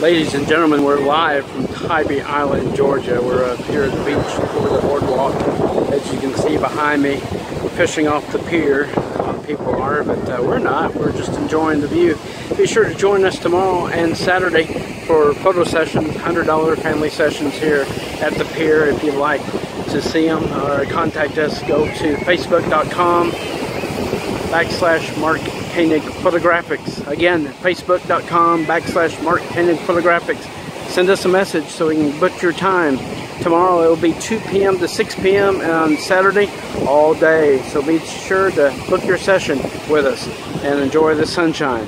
Ladies and gentlemen, we're live from Tybee Island, Georgia. We're up here at the beach over the boardwalk. As you can see behind me, we're fishing off the pier. Of people are, but uh, we're not. We're just enjoying the view. Be sure to join us tomorrow and Saturday for photo sessions, $100 family sessions here at the pier. If you'd like to see them or contact us, go to facebook.com backslash Mark Koenig Photographics. Again, facebook.com backslash Mark Koenig Photographics. Send us a message so we can book your time. Tomorrow it will be 2 p.m. to 6 p.m. and on Saturday all day. So be sure to book your session with us and enjoy the sunshine.